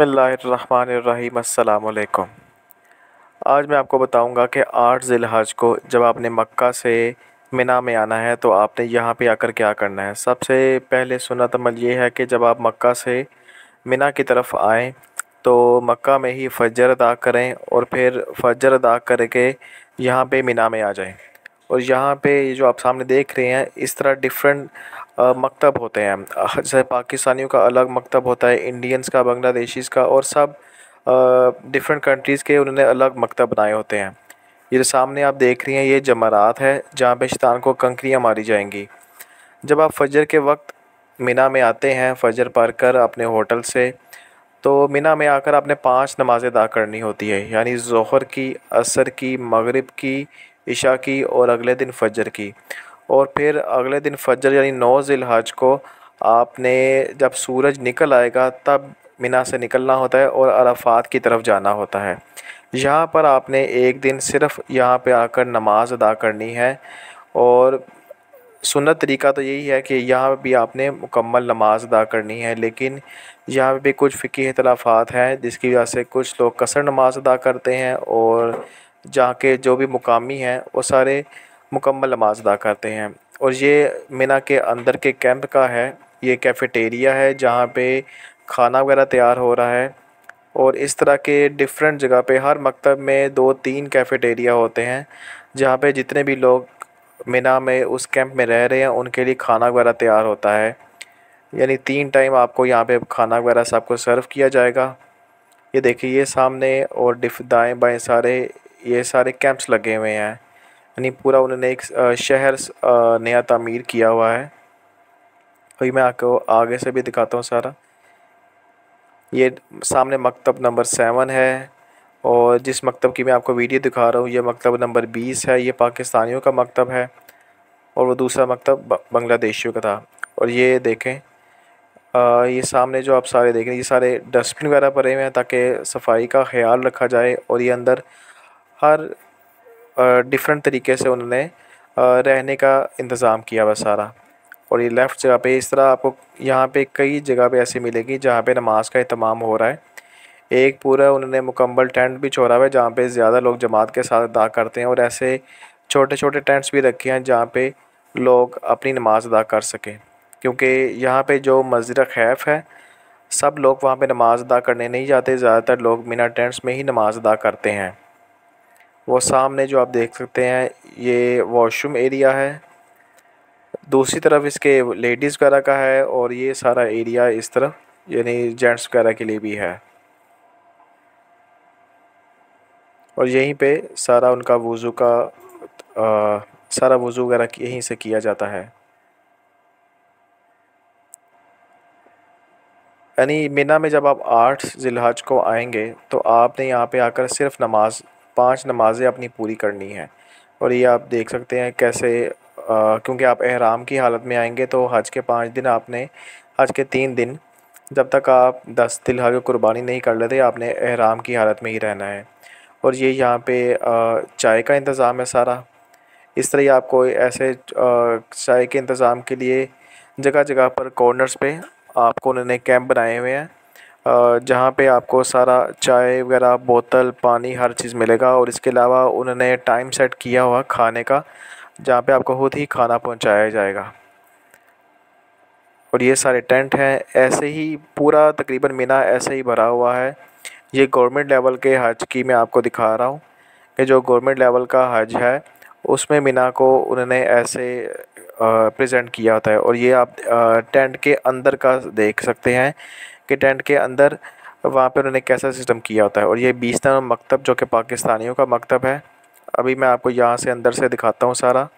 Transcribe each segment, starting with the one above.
बसमीम अल्लाम आज मैं आपको बताऊँगा कि आठ ज़िलहज को जब आपने मक्का से मिना में आना है तो आपने यहाँ पे आकर क्या करना है? सबसे पहले सुनत अमल ये है कि जब आप मक्का से मिना की तरफ़ आएँ तो मक्का में ही फ़जर अदा करें और फिर फ़जर अदा करके यहाँ पे मिना में आ जाएँ। और यहाँ पे जो आप सामने देख रहे हैं, इस तरह डिफरेंट मकतब होते हैं। जैसे पाकिस्तानियों का अलग मकतब होता है, इंडियंस का, बांग्लादेशीज़ का और सब डिफरेंट कंट्रीज़ के उन्होंने अलग मकतब बनाए होते हैं। ये सामने आप देख रही हैं, ये जमरात है, जहाँ पे शैतान को कंकरियाँ मारी जाएँगी। जब आप फजर के वक्त मिना में आते हैं, फजर पढ़ कर अपने होटल से तो मिना में आकर आपने पाँच नमाज़ें अदा करनी होती है, यानी ज़ोहर की, असर की, मगरिब की, इशा की और अगले दिन फजर की। और फिर अगले दिन फजर यानी नौ ज़िलहज को आपने जब सूरज निकल आएगा, तब मीना से निकलना होता है और अरफात की तरफ़ जाना होता है। यहाँ पर आपने एक दिन सिर्फ़ यहाँ पे आकर नमाज़ अदा करनी है और सुन्नत तरीका तो यही है कि यहाँ भी आपने मुकम्मल नमाज़ अदा करनी है, लेकिन यहाँ भी कुछ फ़िकी अतलाफ़ात हैं जिसकी वजह से कुछ लोग कसर नमाज़ अदा करते हैं और जहाँ के जो भी मुकामी हैं वो सारे मुकम्मल नमाज़ अदा करते हैं। और ये मीना के अंदर के कैंप का है। ये कैफ़ेटेरिया है जहाँ पे खाना वगैरह तैयार हो रहा है। और इस तरह के डिफरेंट जगह पे हर मकतब में दो तीन कैफ़ेटेरिया होते हैं, जहाँ पे जितने भी लोग मीना में उस कैंप में रह रहे हैं, उनके लिए खाना वगैरह तैयार होता है। यानी तीन टाइम आपको यहाँ पे खाना वगैरह सबको सर्व किया जाएगा। ये देखिए, ये सामने और डिफ दाएँ बाएँ सारे, ये सारे कैंप्स लगे हुए हैं। यानी पूरा उन्होंने एक शहर नया तमीर किया हुआ है। वही मैं आपको आगे से भी दिखाता हूँ सारा। ये सामने मकतब नंबर सेवन है और जिस मकतब की मैं आपको वीडियो दिखा रहा हूँ ये मकतब नंबर बीस है। ये पाकिस्तानियों का मकतब है और वो दूसरा मकतब बांग्लादेशियों का था। और ये देखें आ, ये सामने जो आप सारे देख रहे हैं ये सारे डस्टबिन वगैरह भरे हुए हैं ताकि सफ़ाई का ख्याल रखा जाए और ये अंदर हर डिफरेंट तरीके से उन्होंने रहने का इंतज़ाम किया हुआ सारा। और ये लेफ़्ट जगह पे, इस तरह आपको यहाँ पे कई जगह पे ऐसी मिलेगी जहाँ पे नमाज़ का अहतमाम हो रहा है। एक पूरा उन्होंने मुकम्मल टेंट भी छोड़ा हुआ है जहाँ पे ज़्यादा लोग जमात के साथ अदा करते हैं और ऐसे छोटे छोटे टेंट्स भी रखे हैं जहाँ पे लोग अपनी नमाज़ अदा कर सकें। क्योंकि यहाँ पे जो मस्जिद खैफ है, सब लोग वहाँ पे नमाज़ अदा करने नहीं जाते, ज़्यादातर लोग बिना टेंट्स में ही नमाज़ अदा करते हैं। वो सामने जो आप देख सकते हैं ये वॉशरूम एरिया है। दूसरी तरफ़ इसके लेडीज़ वगैरह का है और ये सारा एरिया इस तरफ़ यानी जेंट्स वगैरह के लिए भी है। और यहीं पे सारा उनका वज़ू का आ, सारा वज़ू वगैरह यहीं से किया जाता है। यानी मीना में जब आप आठ ज़िलहज को आएँगे तो आपने यहाँ पे आकर सिर्फ़ नमाज़ पाँच नमाज़ें अपनी पूरी करनी है। और ये आप देख सकते हैं कैसे क्योंकि आप एहराम की हालत में आएँगे तो हज के पाँच दिन आपने, हज के तीन दिन जब तक आप दस तिलहर की कुर्बानी नहीं कर लेते, आपने एहराम की हालत में ही रहना है। और ये यहाँ पे चाय का इंतज़ाम है सारा। इस तरह आपको ऐसे चाय के इंतज़ाम के लिए जगह जगह पर कॉर्नर्स पे आपको उन्होंने कैंप बनाए हुए हैं। जहाँ पे आपको सारा चाय वगैरह, बोतल, पानी, हर चीज़ मिलेगा और इसके अलावा उन्होंने टाइम सेट किया हुआ खाने का, जहाँ पे आपको खुद ही खाना पहुँचाया जाएगा। और ये सारे टेंट हैं, ऐसे ही पूरा तकरीबन मीना ऐसे ही भरा हुआ है। ये गवर्नमेंट लेवल के हज की मैं आपको दिखा रहा हूँ कि जो गवर्नमेंट लेवल का हज है, उसमें मीना को उन्होंने ऐसे प्रेजेंट किया होता है। और ये आप टेंट के अंदर का देख सकते हैं कि टेंट के अंदर वहाँ पर उन्होंने कैसा सिस्टम किया होता है। और ये बीस नंबर मकतब जो कि पाकिस्तानियों का मकतब है। अभी मैं आपको यहाँ से अंदर से दिखाता हूँ सारा।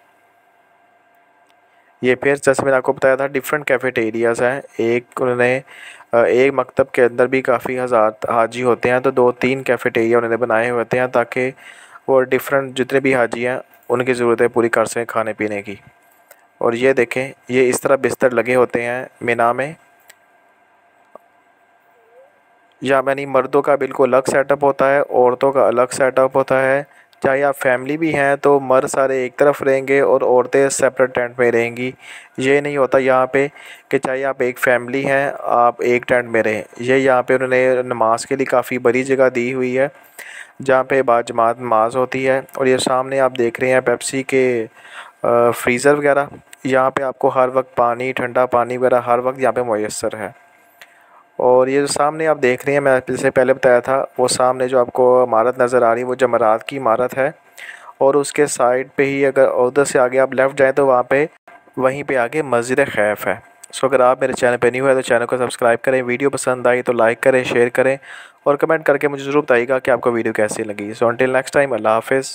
ये फिर जैसे मैंने आपको बताया था डिफरेंट कैफेटेरियाज़ हैं। एक उन्होंने एक मकतब के अंदर भी काफ़ी हज़ार हाजी होते हैं। तो दो तीन कैफेटेरिया उन्होंने बनाए होते हैं ताकि वो डिफरेंट जितने भी हाजी हैं, उनकी ज़रूरतें पूरी कर सकें खाने पीने की। और ये देखें, ये इस तरह बिस्तर लगे होते हैं मीना में। या यानी मर्दों का बिल्कुल अलग सेटअप होता है, औरतों का अलग सेटअप होता है। चाहे आप फैमिली भी हैं तो मर्द सारे एक तरफ़ रहेंगे और औरतें सेपरेट टेंट में रहेंगी। ये नहीं होता यहाँ पे कि चाहे आप एक फैमिली हैं, आप एक टेंट में रहें। ये यहाँ पे उन्होंने नमाज़ के लिए काफ़ी बड़ी जगह दी हुई है, जहाँ पे बाजमात नमाज़ होती है। और ये सामने आप देख रहे हैं पेप्सी के फ्रीज़र वगैरह। यहाँ पे आपको हर वक्त पानी, ठंडा पानी वगैरह हर वक्त यहाँ पे मैसर है। और ये जो सामने आप देख रहे हैं, मैं जैसे पहले बताया था, वो सामने जो आपको इमारत नज़र आ रही है, वो जमरात की इमारत है। और उसके साइड पे ही अगर उधर से आगे आप लेफ़्ट जाएँ तो वहाँ पे, वहीं पे आगे मस्जिद खैफ है। सो अगर आप मेरे चैनल पे न्यू है तो चैनल को सब्सक्राइब करें, वीडियो पसंद आई तो लाइक करें, शेयर करें और कमेंट करके मुझे ज़रूर बताइएगा कि आपको वीडियो कैसी लगी। सो अनटिल नेक्स्ट टाइम अल्लाह हाफिज़।